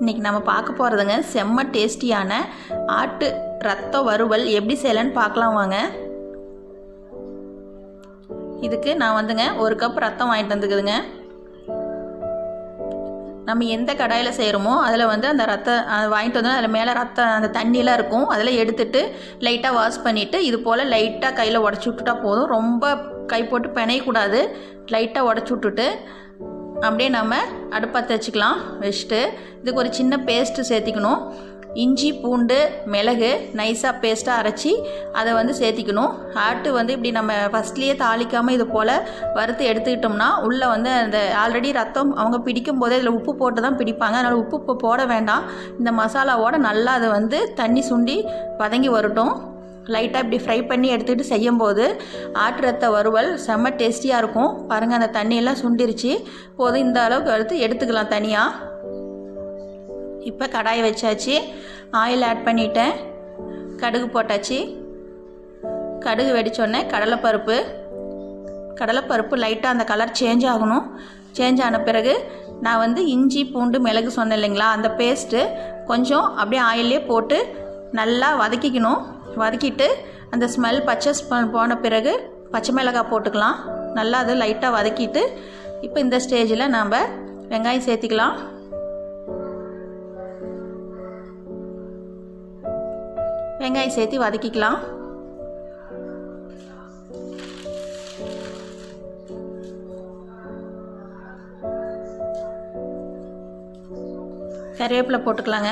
இன்றைக்கி நம்ம பார்க்க போகிறதுங்க செம்ம டேஸ்டியான ஆட்டு ரத்த வறுவல் எப்படி செய்யலான்னு பார்க்கலாம் வாங்க. இதுக்கு நான் வந்துங்க ஒரு கப் ரத்தம் வாங்கிட்டு வந்துக்குதுங்க. நம்ம எந்த கடாயில் செய்கிறோமோ அதில் வந்து அந்த ரத்த வாங்கிட்டு வந்து அதில் மேலே ரத்தம் அந்த தண்ணியெலாம் இருக்கும். அதில் எடுத்துட்டு லைட்டாக வாஷ் பண்ணிவிட்டு இது போல் லைட்டாக கையில் உடச்சி விட்டுட்டா போதும். ரொம்ப கை போட்டு பிணையக்கூடாது. லைட்டாக உடச்சி விட்டுட்டு அப்படியே நம்ம அடுப்பத்தை வச்சுக்கலாம். வச்சுட்டு இதுக்கு ஒரு சின்ன பேஸ்ட்டு சேர்த்திக்கணும். இஞ்சி பூண்டு மிளகு நைஸாக பேஸ்ட்டாக அரைச்சி அதை வந்து சேர்த்திக்கணும். ஆட்டு வந்து இப்படி நம்ம ஃபஸ்ட்லேயே தாளிக்காமல் இது போல் வறுத்து எடுத்துக்கிட்டோம்னா உள்ளே வந்து அந்த ஆல்ரெடி ரத்தம் அவங்க பிடிக்கும் போதே இதில் உப்பு போட்டு தான் பிடிப்பாங்க. அதனால் உப்பு போட வேண்டாம். இந்த மசாலாவோட நல்லா அதை வந்து தண்ணி சுண்டி வதங்கி வரட்டும். லைட்டாக இப்படி ஃப்ரை பண்ணி எடுத்துகிட்டு செய்யும்போது ஆட்டு ரத்த வறுவல் செம்ம டேஸ்டியாக இருக்கும். பாருங்கள் அந்த தண்ணியெல்லாம் சுண்டிருச்சு. போதும் இந்த அளவுக்கு எடுத்து எடுத்துக்கலாம் தனியாக இப்போ கடாயை வச்சாச்சு. ஆயில் ஆட் பண்ணிட்டேன். கடுகு போட்டாச்சு. கடுகு வெடிச்சோடனே கடலைப்பருப்பு. கடலைப்பருப்பு லைட்டாக அந்த கலர் சேஞ்ச் ஆகணும். சேஞ்ச் ஆன பிறகு நான் வந்து இஞ்சி பூண்டு மிளகு சொன்னேன் இல்லைங்களா? அந்த பேஸ்ட்டு கொஞ்சம் அப்படியே ஆயிலே போட்டு நல்லா வதக்கிக்கணும். வதக்கிட்டு அந்த ஸ்மெல் பச்சை போன பிறகு பச்சை மிளகாய் போட்டுக்கலாம். நல்லா அது லைட்டாக வதக்கிட்டு இப்போ இந்த ஸ்டேஜில் நாம் வெங்காயம் சேர்த்திக்கலாம். வெங்காயம் சேர்த்து வதக்கிக்கலாம். கருவேப்பிலை போட்டுக்கலாங்க.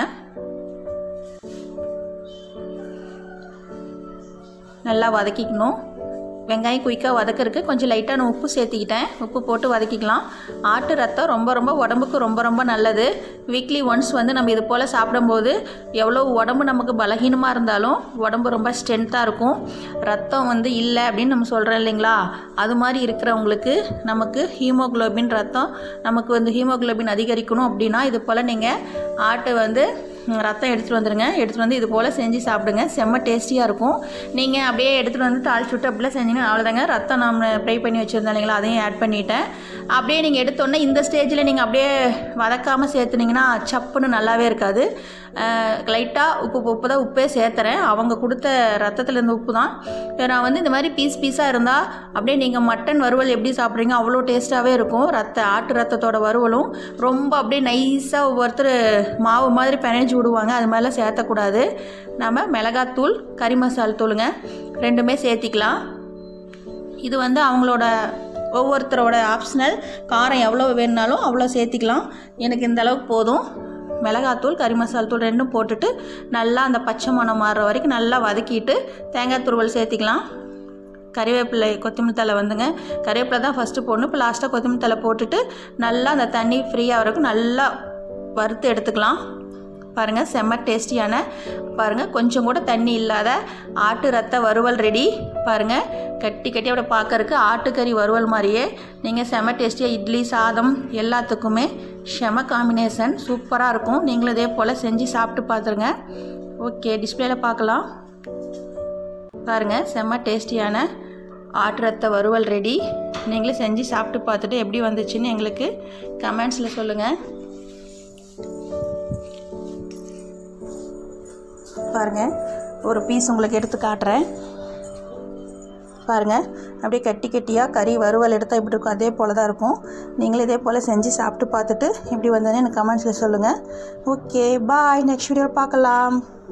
நல்லா வதக்கிக்கணும். வெங்காயம் குயிக்காக வதக்கிறதுக்கு கொஞ்சம் லைட்டான உப்பு சேர்த்துக்கிட்டேன். உப்பு போட்டு வதக்கிக்கலாம். ஆட்டு ரத்தம் ரொம்ப ரொம்ப உடம்புக்கு ரொம்ப ரொம்ப நல்லது. வீக்லி ஒன்ஸ் வந்து நம்ம இது போல் சாப்பிடும்போது எவ்வளோ உடம்பு நமக்கு பலகீனமாக இருந்தாலும் உடம்பு ரொம்ப ஸ்ட்ரென்த்தாக இருக்கும். ரத்தம் வந்து இல்லை அப்படின்னு நம்ம சொல்கிறோம் இல்லைங்களா? அது மாதிரி இருக்கிறவங்களுக்கு நமக்கு ஹீமோக்ளோபின் ரத்தம் நமக்கு வந்து ஹீமோக்ளோபின் அதிகரிக்கணும் அப்படின்னா இது போல் நீங்கள் ஆட்டு வந்து ரத்தம் எடுத்துகிட்டு வந்துடுங்க எடுத்துகிட்டு வந்து இது போல் செஞ்சு சாப்பிடுங்க. செம்ம டேஸ்டியாக இருக்கும். நீங்கள் அப்படியே எடுத்துகிட்டு வந்து தாளிச்சு விட்டு அப்படிலாம் செஞ்சீங்கன்னா அவ்வளோதாங்க ரத்தம் நம்ம ஃப்ரை பண்ணி வச்சுருந்தோம் இல்லைங்களா அதையும் ஆட் பண்ணிட்டேன். அப்படியே நீங்கள் எடுத்தோன்னே இந்த ஸ்டேஜில் நீங்கள் அப்படியே வதக்காமல் சேர்த்துனீங்கன்னா சப்புன்னு நல்லாவே இருக்காது. லைட்டாக உப்பு உப்பு தான் உப்பே சேர்த்துறேன். அவங்க கொடுத்த ரத்தத்தில் இருந்த உப்பு தான் நான் வந்து இந்த மாதிரி பீஸ் பீஸாக இருந்தால் அப்படியே நீங்கள் மட்டன் வறுவல் எப்படி சாப்பிட்றீங்க அவ்வளோ டேஸ்ட்டாகவே இருக்கும். ரத்த ஆட்டு ரத்தத்தோட வறுவலும் ரொம்ப அப்படியே நைஸாக ஒவ்வொருத்தர் மாவு மாதிரி பிணைஞ்சு விடுவாங்க. அது மாதிரிலாம் சேர்த்தக்கூடாது. நம்ம மிளகாத்தூள் கறி மசால் தூளுங்க ரெண்டுமே சேர்த்திக்கலாம். இது வந்து அவங்களோட ஒவ்வொருத்தரோட ஆப்ஷனல் காரம் எவ்வளோ வேணுனாலும் அவ்வளோ சேர்த்திக்கலாம். எனக்கு இந்த அளவுக்கு போதும். மிளகாத்தூள் கறி மசால் தூள் ரெண்டும் போட்டுட்டு நல்லா அந்த பச்சை மணம் மாறுற வரைக்கும் நல்லா வதக்கிட்டு தேங்காய் துருவல் சேர்த்திக்கலாம். கறிவேப்பிலை கொத்தமல்லி தலை வந்துங்க. கறிவேப்பிலை தான் ஃபஸ்ட்டு போடணும். இப்போ லாஸ்ட்டாக கொத்தமல்லி தலை போட்டுட்டு நல்லா அந்த தண்ணி ஃப்ரீயாக வரைக்கும் நல்லா வறுத்து எடுத்துக்கலாம். பாருங்கள் செம்ம டேஸ்டியான பாருங்கள் கொஞ்சம் கூட தண்ணி இல்லாத ஆட்டு ரத்த வறுவல் ரெடி பாருங்கள் கட்டி கட்டி அப்படியே பார்க்கறக்கு ஆட்டுக்கறி வறுவல் மாதிரியே. நீங்கள் செம்ம டேஸ்டியாக இட்லி சாதம் எல்லாத்துக்குமே செம காம்பினேஷன் சூப்பராக இருக்கும். நீங்களும் இதே போல் செஞ்சு சாப்பிட்டு பார்த்துருங்க. ஓகே டிஸ்பிளேல பார்க்கலாம். பாருங்கள் செம்ம டேஸ்டியான ஆட்டு ரத்த வறுவல் ரெடி நீங்களும் செஞ்சு சாப்பிட்டு பார்த்துட்டு எப்படி வந்துச்சுன்னு எங்களுக்கு கமெண்ட்ஸில் சொல்லுங்கள் பாருங்கள் ஒரு பீஸ் உங்களுக்கு எடுத்து காட்டுறேன். பாருங்கள் அப்படியே கட்டி கட்டியாக கறி வறுவல் எடுத்தால் இப்படி இருக்கும். அதே போல் தான் இருக்கும். நீங்களும் இதே போல் செஞ்சு சாப்பிட்டு பார்த்துட்டு இப்படி வந்தோன்னே எனக்கு கமெண்ட்ஸில் சொல்லுங்கள் ஓகே பாய் நெக்ஸ்ட் வீடியோ பார்க்கலாம்.